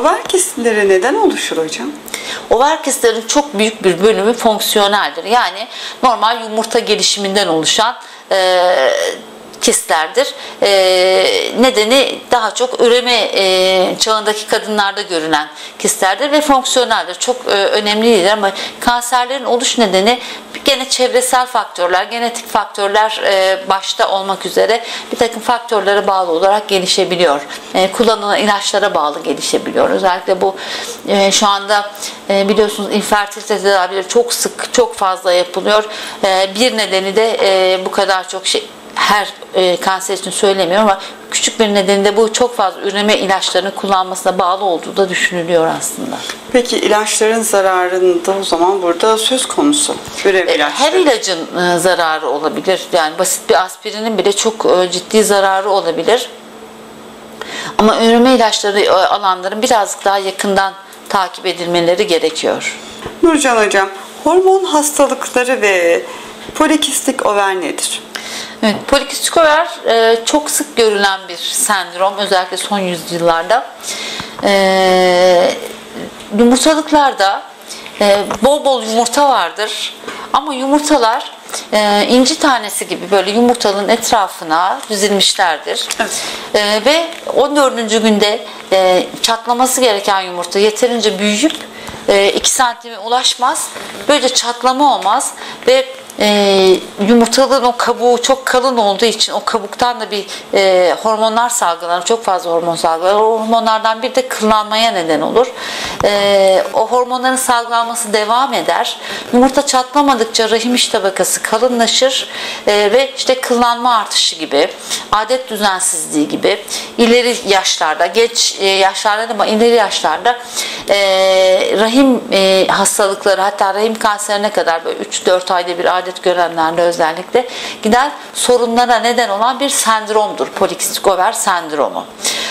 Over kistleri neden oluşur hocam? Over kistlerin çok büyük bir bölümü fonksiyoneldir. Yani normal yumurta gelişiminden oluşan e, kistlerdir. E, nedeni daha çok üreme e, çağındaki kadınlarda görülen kistlerdir ve fonksiyoneldir. Çok e, önemli değildir ama kanserlerin oluş nedeni gene çevresel faktörler, genetik faktörler e, başta olmak üzere bir takım faktörlere bağlı olarak gelişebiliyor. E, kullanılan ilaçlara bağlı gelişebiliyor. Özellikle bu e, şu anda e, biliyorsunuz infertilite tedavileri çok sık, çok fazla yapılıyor. E, bir nedeni de e, bu kadar çok şey her e, kanser için söylemiyorum ama küçük bir nedeni de bu çok fazla üreme ilaçlarını kullanmasına bağlı olduğu da düşünülüyor aslında. Peki ilaçların zararında o zaman burada söz konusu. Ürev E, ilaçları. Her ilacın e, zararı olabilir. Yani basit bir aspirinin bile çok e, ciddi zararı olabilir. Ama üreme ilaçları alanların birazcık daha yakından takip edilmeleri gerekiyor. Nurcan hocam, hormon hastalıkları ve polikistik over nedir? Evet, polikistik over e, çok sık görülen bir sendrom özellikle son yüzyıllarda. E, yumurtalıklarda e, bol bol yumurta vardır ama yumurtalar e, inci tanesi gibi böyle yumurtalığın etrafına dizilmişlerdir. Evet. E, ve 14. günde e, çatlaması gereken yumurta yeterince büyüyüp 2 santime ulaşmaz. Böylece çatlama olmaz ve e, yumurtalığın o kabuğu çok kalın olduğu için o kabuktan da bir e, hormonlar salgılanır. Çok fazla hormon salgılanır. O hormonlardan bir de kıllanmaya neden olur. E, o hormonların salgılanması devam eder. Yumurta çatlamadıkça rahim iç tabakası kalınlaşır e, ve işte kıllanma artışı gibi, adet düzensizliği gibi ileri yaşlarda, geç e, yaşlarda ama ileri yaşlarda e, rahim e, hastalıkları hatta rahim kanserine kadar böyle 3-4 ayda bir adet görenlerde özellikle giden sorunlara neden olan bir sendromdur. Polikistik over sendromu.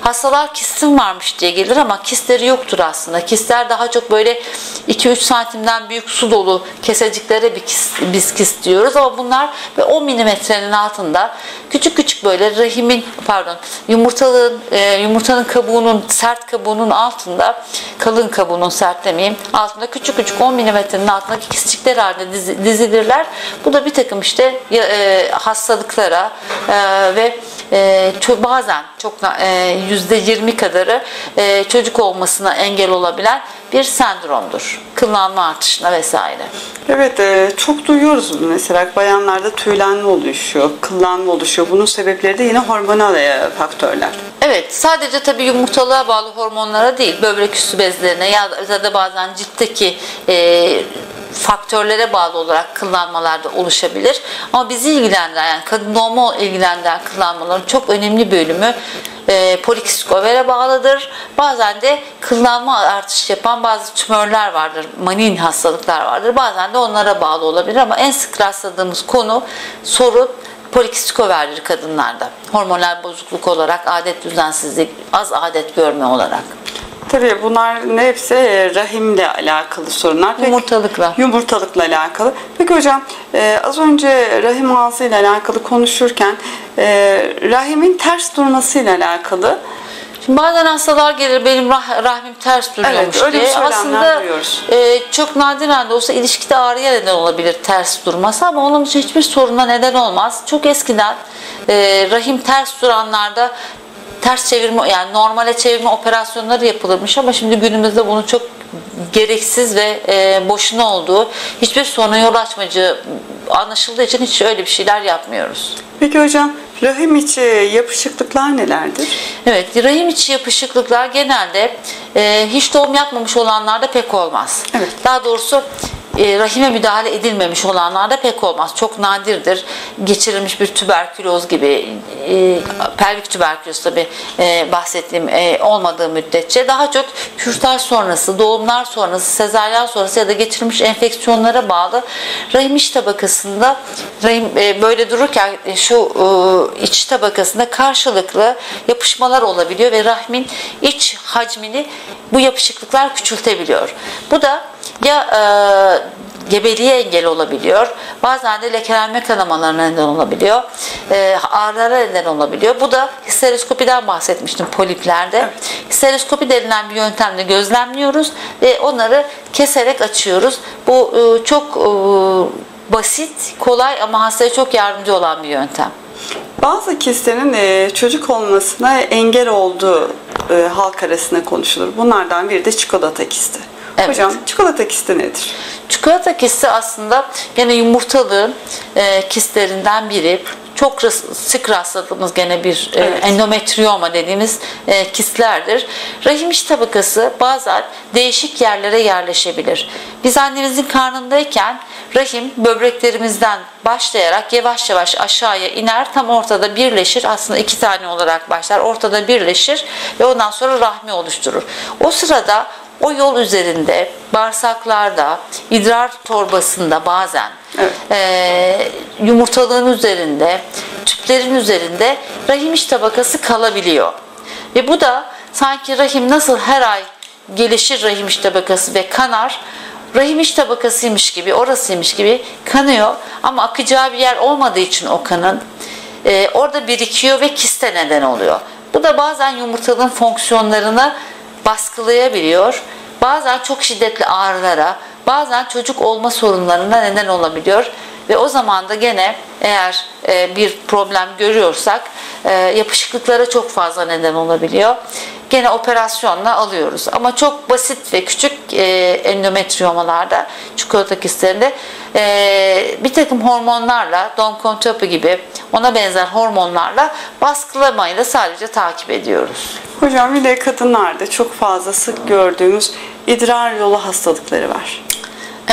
Hastalar kistim varmış diye gelir ama kistleri yoktur aslında. Kistler daha çok böyle 2-3 santimden büyük su dolu keseciklere bir kist, biz kist diyoruz ama bunlar ve 10 milimetrenin altında küçük küçük böyle rahimin pardon yumurtalığın e, yumurtanın kabuğunun sert kabuğunun altında kalın kabuğunun sert demeyeyim altında küçük küçük 10 milimetrenin altındaki kistçikler halinde dizi, dizilirler. Bu da bir takım işte e, hastalıklara e, ve e, çok, bazen çok e, yüzde 20 kadarı e, çocuk olmasına engel olabilen bir sendromdur. Kıllanma artışına vesaire. Evet e, çok duyuyoruz mesela bayanlarda tüylenme oluşuyor, kıllanma oluşuyor. Bunun sebepleri de yine hormonal e, faktörler. Evet sadece tabii yumurtalığa bağlı hormonlara değil böbrek üstü bezlerine ya da bazen ciltteki e, faktörlere bağlı olarak kıllanmalar da oluşabilir. Ama bizi ilgilendiren yani kadın doğumu ilgilendiren kıllanmaların çok önemli bölümü e, polikistik overe bağlıdır. Bazen de kıllanma artış yapan bazı tümörler vardır. Manin hastalıklar vardır. Bazen de onlara bağlı olabilir ama en sık rastladığımız konu sorun polikistik overdir kadınlarda. Hormonal bozukluk olarak, adet düzensizlik, az adet görme olarak. Tabii bunlar ne hepsi e, rahimle alakalı sorunlar. Peki, Yumurtalıkla. Yumurtalıkla alakalı. Peki hocam e, az önce rahim ağzıyla alakalı konuşurken e, rahimin ters durmasıyla alakalı Şimdi bazen hastalar gelir benim rah- rahmim ters duruyormuş Evet, öyle diye. Aslında duyuyoruz. e, çok nadiren de olsa ilişkide ağrıya neden olabilir ters durması ama onun için hiçbir soruna neden olmaz. Çok eskiden e, rahim ters duranlarda ters çevirme yani normale çevirme operasyonları yapılırmış ama şimdi günümüzde bunu çok gereksiz ve e, boşuna olduğu hiçbir soruna yol açmacı anlaşıldığı için hiç öyle bir şeyler yapmıyoruz. Peki hocam rahim içi yapışıklıklar nelerdir? Evet, rahim içi yapışıklıklar genelde e, hiç doğum yapmamış olanlarda pek olmaz. Evet. Daha doğrusu e, rahime müdahale edilmemiş olanlarda pek olmaz. Çok nadirdir. Geçirilmiş bir tüberküloz gibi, e, pelvik tüberküloz tabi e, bahsettiğim e, olmadığı müddetçe daha çok kürtaj sonrası, doğumlar sonrası, sezaryen sonrası ya da geçirilmiş enfeksiyonlara bağlı rahim iç tabakasında rahim e, böyle dururken e, şu e, iç tabakasında karşılıklı yapışmalar olabiliyor ve rahmin iç hacmini bu yapışıklıklar küçültebiliyor. Bu da ya e, gebeliğe engel olabiliyor. Bazen de lekelenme kanamalarına neden olabiliyor. E, ağrılara neden olabiliyor. Bu da histeroskopiden bahsetmiştim poliplerde. Histeroskopi denilen bir yöntemle gözlemliyoruz ve onları keserek açıyoruz. Bu e, çok e, basit, kolay ama hastaya çok yardımcı olan bir yöntem. Bazı kistlerin e, çocuk olmasına engel olduğu e, halk arasında konuşulur. Bunlardan biri de çikolata kisti. Evet. Hocam çikolata kisti nedir? Çikolata kisti aslında gene yumurtalığın e, kistlerinden biri. Çok sık rastladığımız gene bir e, Evet. endometrioma dediğimiz e, kistlerdir. Rahim iç tabakası bazen değişik yerlere yerleşebilir. Biz annemizin karnındayken rahim böbreklerimizden başlayarak yavaş yavaş aşağıya iner. Tam ortada birleşir. Aslında iki tane olarak başlar. Ortada birleşir ve ondan sonra rahmi oluşturur. O sırada o yol üzerinde bağırsaklarda, idrar torbasında bazen Evet. e, yumurtalığın üzerinde, tüplerin üzerinde rahim iç tabakası kalabiliyor. Ve bu da sanki rahim nasıl her ay gelişir rahim iç tabakası ve kanar, rahim iç tabakasıymış gibi, orasıymış gibi kanıyor ama akacağı bir yer olmadığı için o kanın e, orada birikiyor ve kiste neden oluyor. Bu da bazen yumurtalığın fonksiyonlarını baskılayabiliyor. Bazen çok şiddetli ağrılara, bazen çocuk olma sorunlarına neden olabiliyor. Ve o zaman da gene eğer e, bir problem görüyorsak e, yapışıklıklara çok fazla neden olabiliyor. Gene operasyonla alıyoruz. Ama çok basit ve küçük e, endometriomalarda, çikolata kistlerinde e, bir takım hormonlarla, donkontopi gibi ona benzer hormonlarla baskılamayla sadece takip ediyoruz. Hocam bir de kadınlarda çok fazla sık gördüğümüz idrar yolu hastalıkları var.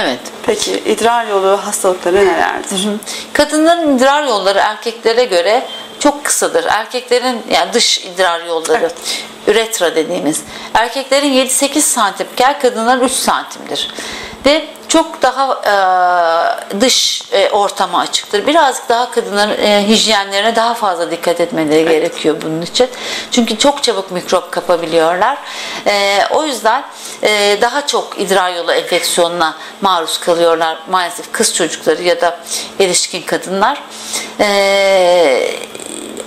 Evet. Peki idrar yolu hastalıkları nelerdir? Kadınların idrar yolları erkeklere göre çok kısadır. Erkeklerin yani dış idrar yolları, Evet. üretra dediğimiz. Erkeklerin 7-8 santimken kadınların 3 santimdir. Ve çok daha e, dış e, ortama açıktır. Birazcık daha kadınların e, hijyenlerine daha fazla dikkat etmeleri gerekiyor bunun için. Çünkü çok çabuk mikrop kapabiliyorlar. E, o yüzden e, daha çok idrar yolu enfeksiyonuna maruz kalıyorlar maalesef kız çocukları ya da erişkin kadınlar. E,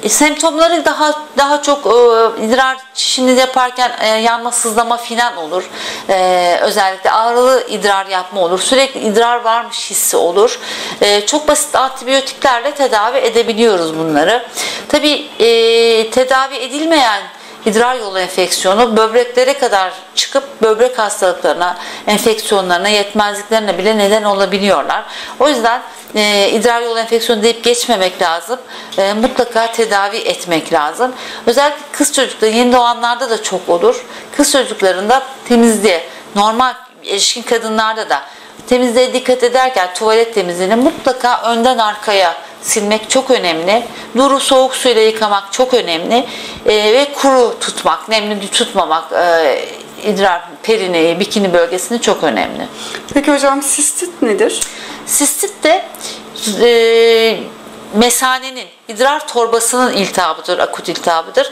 semptomları daha daha çok e, idrar çişini yaparken e, yanma sızlama filan olur. E, özellikle ağrılı idrar yapma olur. Sürekli idrar varmış hissi olur. E, çok basit antibiyotiklerle tedavi edebiliyoruz bunları. Tabii e, tedavi edilmeyen idrar yolu enfeksiyonu böbreklere kadar çıkıp böbrek hastalıklarına, enfeksiyonlarına, yetmezliklerine bile neden olabiliyorlar. O yüzden e, idrar yolu enfeksiyonu deyip geçmemek lazım. E, mutlaka tedavi etmek lazım. Özellikle kız çocukları, yeni doğanlarda da çok olur. Kız çocuklarında temizliğe, normal erişkin kadınlarda da temizliğe dikkat ederken tuvalet temizliğini mutlaka önden arkaya silmek çok önemli. Duru soğuk suyla yıkamak çok önemli. Ee, ve kuru tutmak, nemli tutmamak, e, idrar, perineyi, bikini bölgesini çok önemli. Peki hocam sistit nedir? Sistit de e, mesanenin, idrar torbasının iltihabıdır, akut iltihabıdır.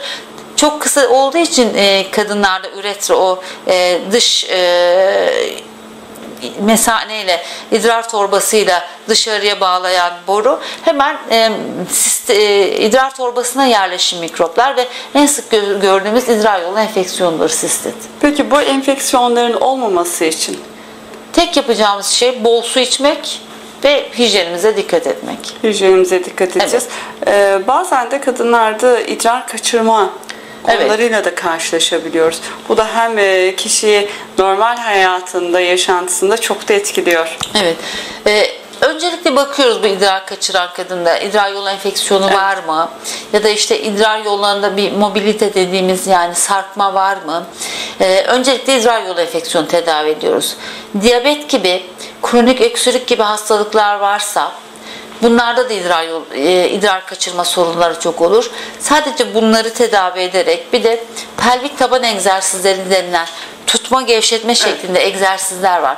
Çok kısa olduğu için e, kadınlarda üretra o e, dış e, mesaneyle, idrar torbasıyla dışarıya bağlayan boru hemen e, sist- e, idrar torbasına yerleşim mikroplar ve en sık gö- gördüğümüz idrar yolu enfeksiyonudur sistit. Peki bu enfeksiyonların olmaması için Tek yapacağımız şey bol su içmek ve hijyenimize dikkat etmek. hijyenimize dikkat edeceğiz. Ee, bazen de kadınlarda idrar kaçırma Evet. konularıyla da karşılaşabiliyoruz. Bu da hem e, kişiyi normal hayatında, yaşantısında çok da etkiliyor. Evet. Ee, öncelikle bakıyoruz bu idrar kaçıran kadında idrar yolu enfeksiyonu var mı? Ya da işte idrar yollarında bir mobilite dediğimiz yani sarkma var mı? Ee, öncelikle idrar yolu enfeksiyonu tedavi ediyoruz. Diyabet gibi, kronik öksürük gibi hastalıklar varsa Bunlarda da idrar, yol, e, idrar kaçırma sorunları çok olur. Sadece bunları tedavi ederek bir de pelvik taban egzersizleri denilen tutma gevşetme şeklinde egzersizler var.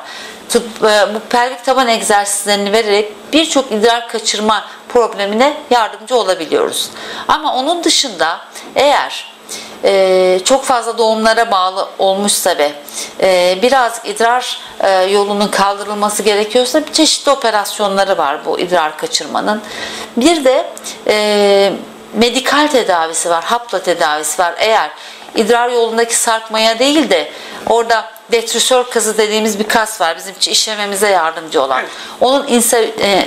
Tut- e, bu pelvik taban egzersizlerini vererek birçok idrar kaçırma problemine yardımcı olabiliyoruz. Ama onun dışında eğer e, çok fazla doğumlara bağlı olmuşsa ve e, biraz idrar e, yolunun kaldırılması gerekiyorsa çeşitli operasyonları var bu idrar kaçırmanın. Bir de e, medikal tedavisi var, hapla tedavisi var. Eğer idrar yolundaki sarkmaya değil de orada detrusör kazı dediğimiz bir kas var bizim için işlememize yardımcı olan. Onun inse, e,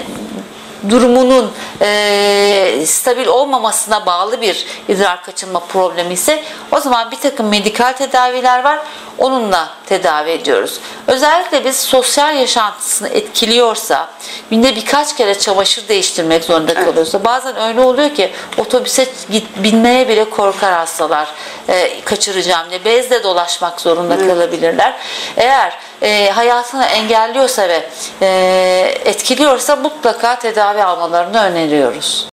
durumunun e, stabil olmamasına bağlı bir idrar kaçınma problemi ise o zaman bir takım medikal tedaviler var. Onunla tedavi ediyoruz. Özellikle biz sosyal yaşantısını etkiliyorsa, günde birkaç kere çamaşır değiştirmek zorunda kalıyorsa, bazen öyle oluyor ki otobüse git, binmeye bile korkar hastalar e, kaçıracağım diye. Bezle dolaşmak zorunda kalabilirler. Eğer e, hayatını engelliyorsa ve e, etkiliyorsa mutlaka tedavi almalarını öneriyoruz.